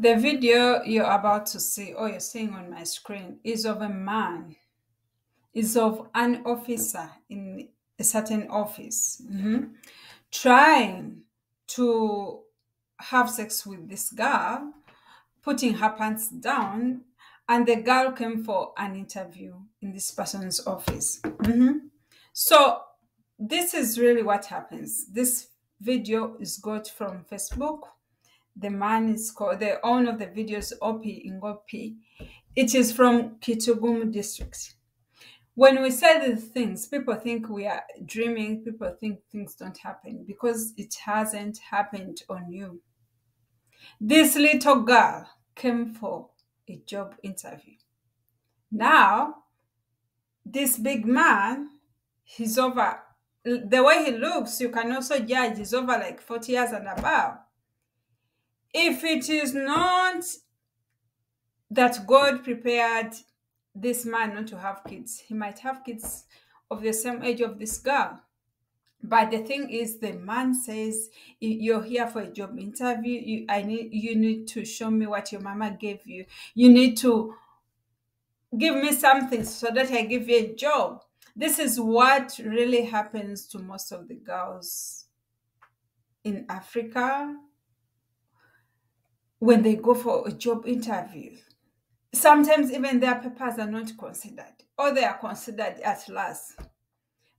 The video you're about to see or you're seeing on my screen is of a man, is of an officer in a certain office mhm, trying to have sex with this girl, putting her pants down, and the girl came for an interview in this person's office. Mhm. So this is really what happens. This video is got from Facebook. The man is called the owner of the videos Opi Ngopi. It is from Kitgum district. When we say these things, people think we are dreaming, people think things don't happen because it hasn't happened on you. This little girl came for a job interview. Now, this big man, he's over, the way he looks, you can also judge he's over like 40 years and above. If it is not that God prepared this man not to have kids, he might have kids of the same age of this girl. But the thing is, the man says, "You- "You're here for a job interview. You, I need you need to show me what your mama gave you. You need to give me something so that I give you a job." This is what really happens to most of the girls in Africa when they go for a job interview. Sometimes even their papers are not considered, or they are considered at last.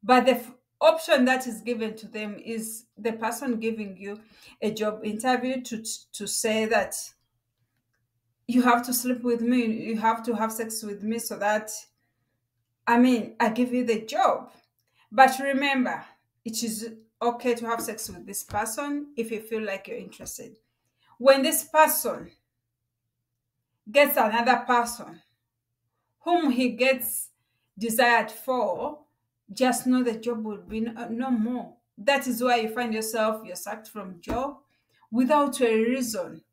But the option that is given to them is the person giving you a job interview to to say that you have to sleep with me, you have to have sex with me so that I mean I give you the job. But remember, it is okay to have sex with this person if you feel like you're interested. When this person gets another person whom he gets desired for, just know the job will be no, no more. That is why you find yourself you're sacked from job without a reason,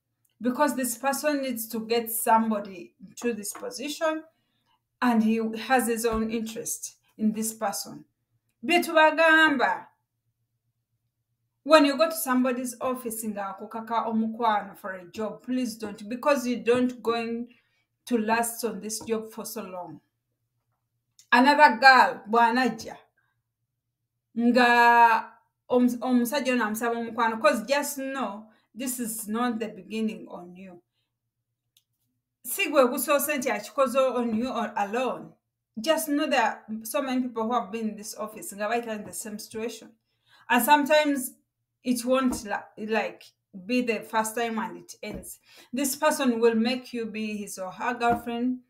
because this person needs to get somebody to this position, and he has his own interest in this person. Bitubagamba, when you go to somebody's office nga akukaka omukwano for a job, please don't, because you don't going to last on this job for so long. Another girl, bwanajja, nga omus- omusajja ono amusaba omukwano because just know this is not the beginning on you si gwe gusoose nti on you or alone just know are so many people who have been in this office nga bayita in the same situation and sometimes it won't like be the first time and it ends. This person will make you be his or her girlfriend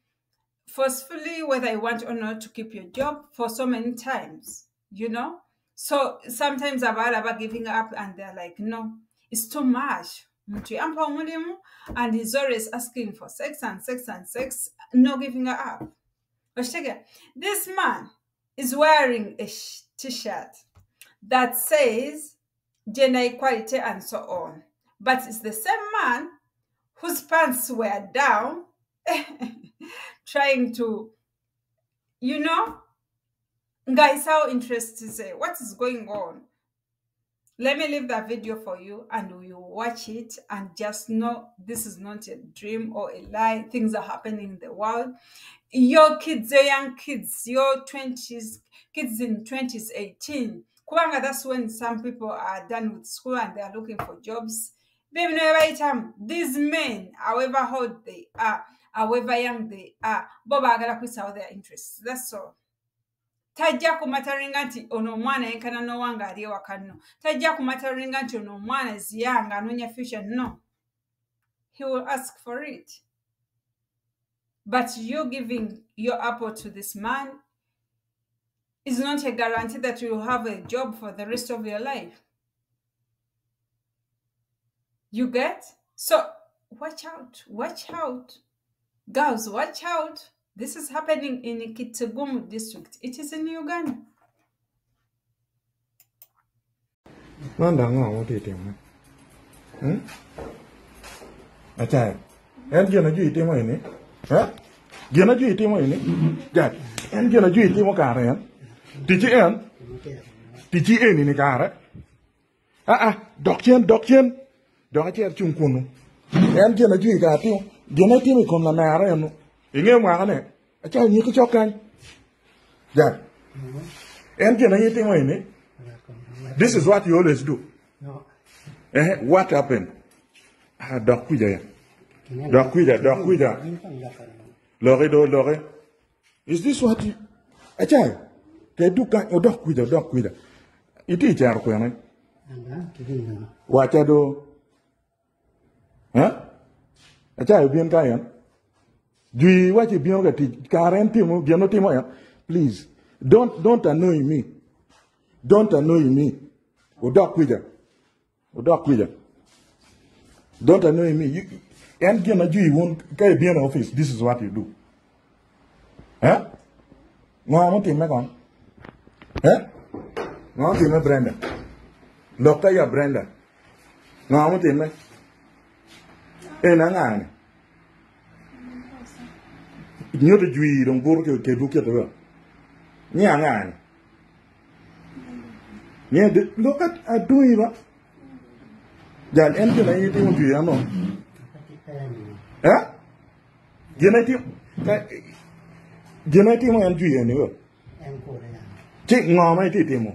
forcefully whether you want or not to keep your job for so many times you know? So sometimes about about giving up and they're like no it's too much. And he's always asking for sex and sex and sex no giving up. This man is wearing a sh- t-shirt that says gender equality and so on. But it's the same man whose pants were down trying to you know guys how interested eh, say what is going on? Let me leave that video for you and you watch it and just know this is not a dream or a lie. Things are happening in the world. Your kids your young kids your 20s kids in 20s 18 that's when some people are done with school and they are looking for jobs. Baby, no, right, um, these men however old they are however young they are bo baagala kwisawo their interests. That's all. Tajja kumataringa nti ono omwana yenkana n'owange ali ewaka nno. Tajja kumataringa nti ono omwana anoonya future no. He will ask for it. But you giving your apple to this man is not a guarantee that you will have a job for the rest of your life you get so watch out watch out girls watch out this is happening in kitgum district it is in uganda Nanda nga wo ti ti mo. Hm? Acha. En gena ju ti mo ni. Ha? Gena ju ti mo mm-hmm. ni. Ja. En gena ju ti mo ka re en. Eh? Ti chi en. Ti chi en ni ka re. Ah ah, dok chen dok chen. Dok chen chung kunu. en gina jui ka timo gina timo kon la mare no inge mwa ne. Acha ni ko chokan ja. En gina yi timo ini this is what you always do. No. eh what happened? Ah dok kuja ya. Dok kuja dok kuja. Ini lore do lore. Is this what you acha keduka odok kwida odok kwida iti ichar kwene wacha do. Ha acha bien kayan jui wachi bien ga tij karen timu, bien timo ya. Please don't don't annoy me. Don't annoy me. Odok kwida odok kwida don't annoy me. You, and gena jui won ka bien office. This is what you do. Ha ngwa mo time kon Eh? Ngam time brenda. Dokta ya brenda. Ngam time. Ena ngane. Nyoto jui dong bur ke ke dukia to. Nya ngane. Nya de lokat adui ba. Jan en ke na yiti mo tuya no. Eh? Jenati jenati mo en tuya ni ba. En kore. Ti mấy mai ti ti mo.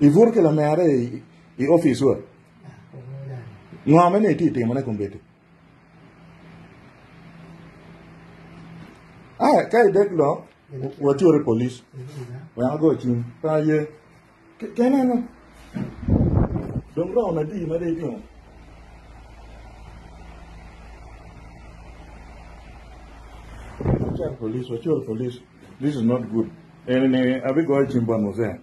I vur ke la mere i, i office wa. ngò ko dah. Nga mai ne ti ti mo na kumbete. ai kai dek lo. Wa ti ore police. Ini dah. Wa go chin. Pa ye. Ke na no. Dong ro na di ma de ti mo. Police, wa police. This is not good. ene abi go chimba no se